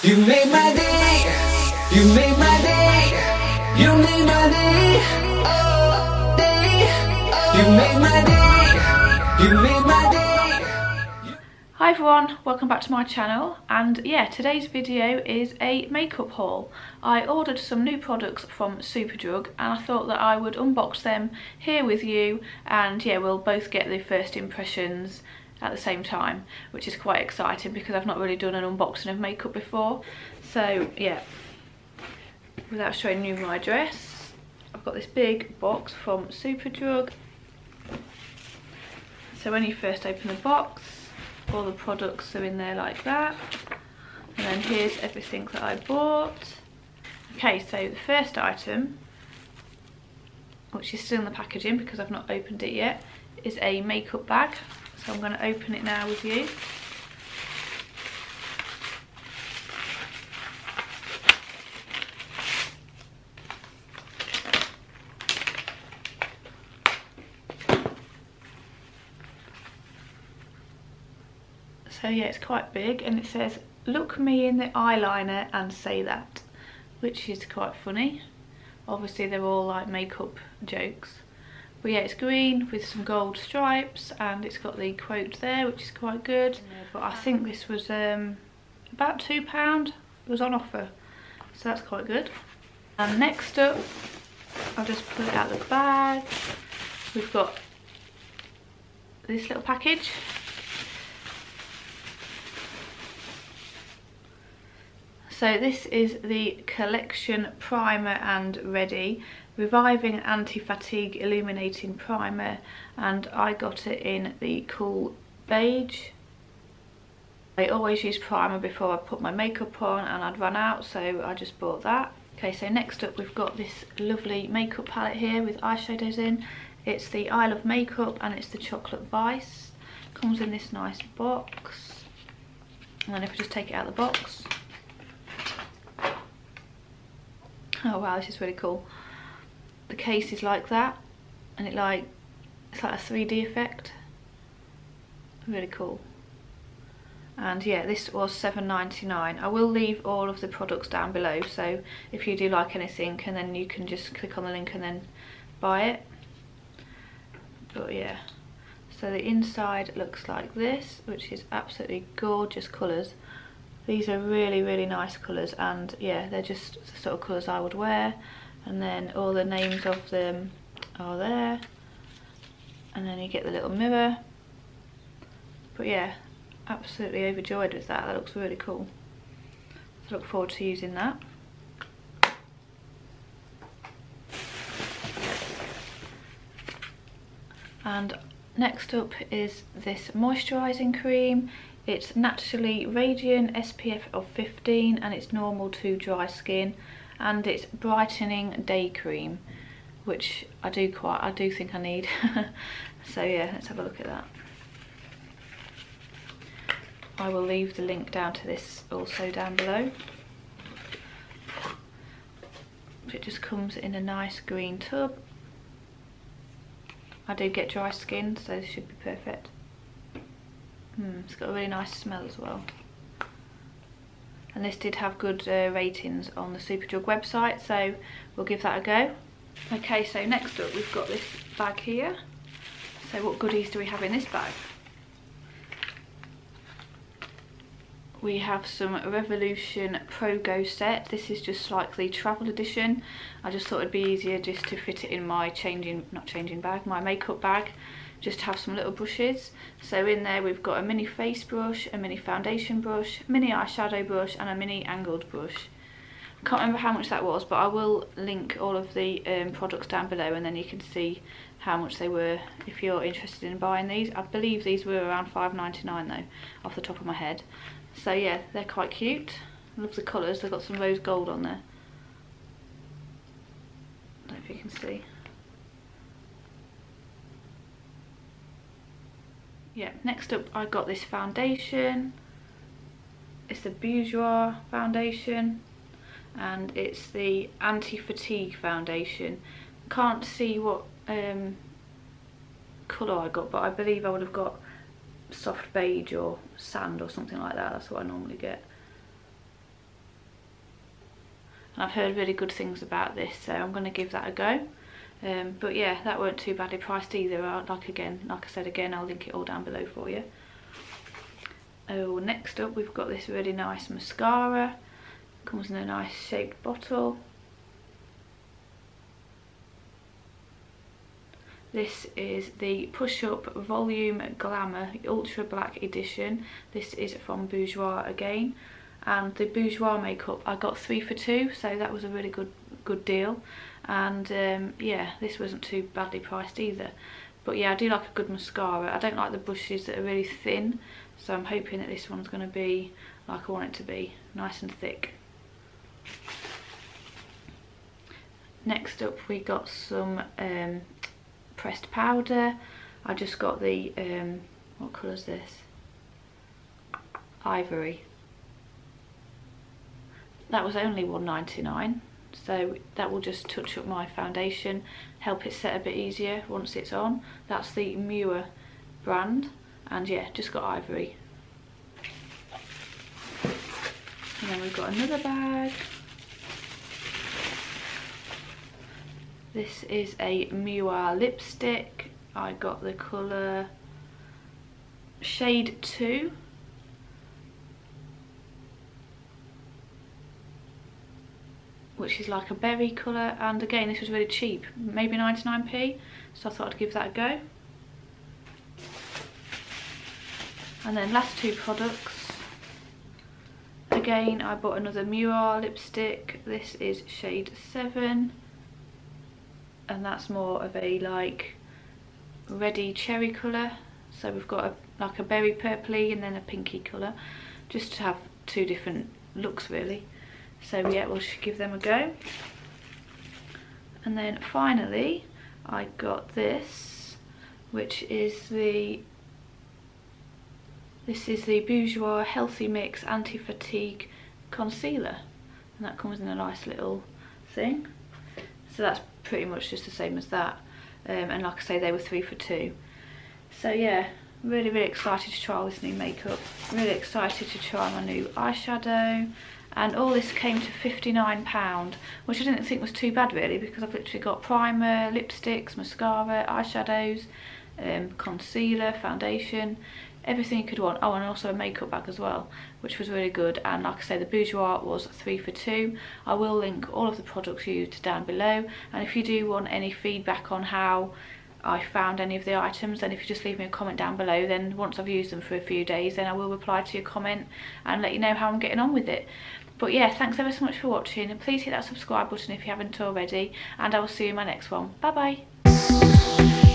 You made my day, you made my day, you made my day, oh, day. You made my day, you made my day. Hi everyone, welcome back to my channel. And yeah today's video is a makeup haul. I ordered some new products from Superdrug and I thought that I would unbox them here with you. And yeah we'll both get the first impressions at the same time which is quite exciting because I've not really done an unboxing of makeup before. So yeah. Without showing you my dress I've got this big box from Superdrug. So when you first open the box all the products are in there like that. And then here's everything that I bought. Okay so the first item which is still in the packaging because I've not opened it yet is a makeup bag so I'm going to open it now with you. So yeah, it's quite big and it says, look me in the eyeliner and say that, which is quite funny. Obviously they're all like makeup jokes. But yeah, it's green with some gold stripes and it's got the quote there, which is quite good. But I think this was um, about £2. It was on offer, so that's quite good. And next up, I'll just pull it out of the bag. We've got this little package. So this is the Collection Primer and Ready Reviving Anti-Fatigue Illuminating Primer and I got it in the cool beige. I always use primer before I put my makeup on and I'd run out so I just bought that. Okay so next up we've got this lovely makeup palette here with eyeshadows in. It's the I Heart Makeup and it's the Chocolate Vice. Comes in this nice box. And then if I just take it out of the box. Oh wow, this is really cool the case is like that and it like it's like a 3D effect. Really cool. And yeah this was 7.99 I will leave all of the products down below so if you do like anything and then you can just click on the link and then buy it. But yeah. So the inside looks like this which is absolutely gorgeous colours. These are really really nice colours and yeah they're just the sort of colours I would wear and then all the names of them are there. And then you get the little mirror. But yeah absolutely overjoyed with that. That looks really cool. I look forward to using that. And next up is this moisturising cream. It's naturally radiant SPF of 15 and it's normal to dry skin and it's brightening day cream which I do quite I do think I need. So yeah let's have a look at that. I will leave the link down to this also down below. It just comes in a nice green tub. I do get dry skin so this should be perfect. Hmm, it's got a really nice smell as well and this did have good uh, ratings on the Superdrug website so we'll give that a go. Okay so next up we've got this bag here. So what goodies do we have in this bag? We have some Revolution Pro Go set. This is just like the travel edition. I just thought it'd be easier just to fit it in my changing, not changing bag, my makeup bag just have some little brushes. So in there we've got a mini face brush, a mini foundation brush, mini eyeshadow brush and a mini angled brush. I can't remember how much that was but I will link all of the um, products down below and then you can see how much they were if you're interested in buying these. I believe these were around 5.99 though off the top of my head. So yeah they're quite cute. Love the colours, they've got some rose gold on there. I don't know if you can see. yeah next up I got this foundation it's the Bourjois foundation and it's the anti-fatigue foundation can't see what um, colour I got but I believe I would have got soft beige or sand or something like that that's what I normally get. And I've heard really good things about this so I'm going to give that a go. Um, but yeah that weren't too badly priced either like again like I said again I'll link it all down below for you. Oh next up we've got this really nice mascara. Comes in a nice shaped bottle This is the Push Up Volume Glamour Ultra Black Edition. This is from Bourjois again. And the Bourjois makeup, I got three for two, so that was a really good good deal. And um, yeah, this wasn't too badly priced either. But yeah, I do like a good mascara. I don't like the brushes that are really thin, so I'm hoping that this one's going to be like I want it to be, nice and thick. Next up we got some um, pressed powder. I just got the, um, what colour is this? Ivory. That was only 1.99, so that will just touch up my foundation, help it set a bit easier once it's on. That's the MUA brand and yeah just got ivory and then we've got another bag This is a MUA lipstick. I got the colour Shade 2. Which is like a berry colour and again this was really cheap, maybe 99p, so I thought I'd give that a go. And then last two products. Again I bought another MUA lipstick, this is shade 7 and that's more of a like ready cherry colour. So we've got a, like a berry purpley and then a pinky colour just to have two different looks really. So yeah we'll give them a go. And then finally I got this which is the this is the Bourjois Healthy Mix Anti-Fatigue Concealer. And that comes in a nice little thing so that's pretty much just the same as that. Um, and like I say they were three for two. So yeah really really excited to try all this new makeup. Really excited to try my new eyeshadow. And all this came to 59 pound which I didn't think was too bad really because I've literally got primer lipsticks mascara eyeshadows um, concealer foundation everything you could want. Oh, and also a makeup bag as well, which was really good. And like I say, the Bourjois was three for two. I will link all of the products used down below. And if you do want any feedback on how I found any of the items, then if you just leave me a comment down below, then once I've used them for a few days, then I will reply to your comment and let you know how I'm getting on with it. But yeah, thanks ever so much for watching and please hit that subscribe button if you haven't already and I will see you in my next one. Bye bye!